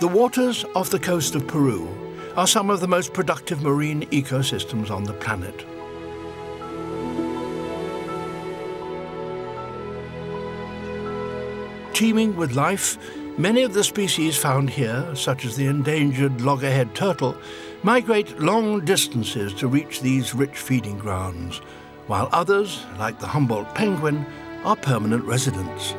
The waters off the coast of Peru are some of the most productive marine ecosystems on the planet. Teeming with life, many of the species found here, such as the endangered loggerhead turtle, migrate long distances to reach these rich feeding grounds, while others, like the Humboldt penguin, are permanent residents.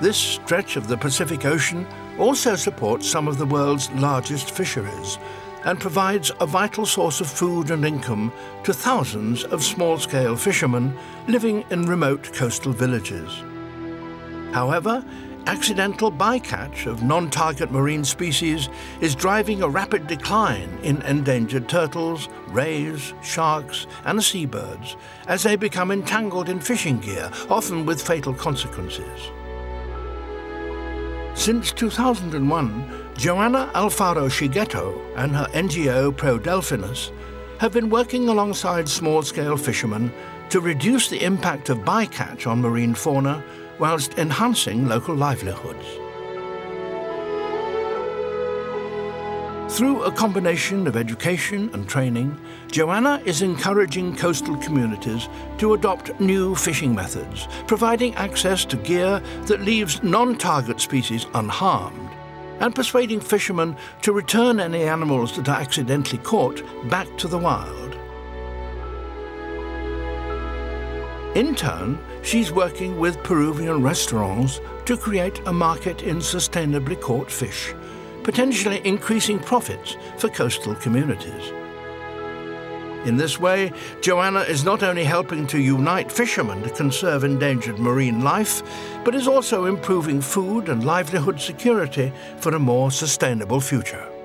This stretch of the Pacific Ocean also supports some of the world's largest fisheries and provides a vital source of food and income to thousands of small-scale fishermen living in remote coastal villages. However, accidental bycatch of non-target marine species is driving a rapid decline in endangered turtles, rays, sharks and seabirds as they become entangled in fishing gear, often with fatal consequences. Since 2001, Joanna Alfaro Shigueto and her NGO Pro Delphinus have been working alongside small-scale fishermen to reduce the impact of bycatch on marine fauna whilst enhancing local livelihoods. Through a combination of education and training, Joanna is encouraging coastal communities to adopt new fishing methods, providing access to gear that leaves non-target species unharmed, and persuading fishermen to return any animals that are accidentally caught back to the wild. In turn, she's working with Peruvian restaurants to create a market in sustainably caught fish, potentially increasing profits for coastal communities. In this way, Joanna is not only helping to unite fishermen to conserve endangered marine life, but is also improving food and livelihood security for a more sustainable future.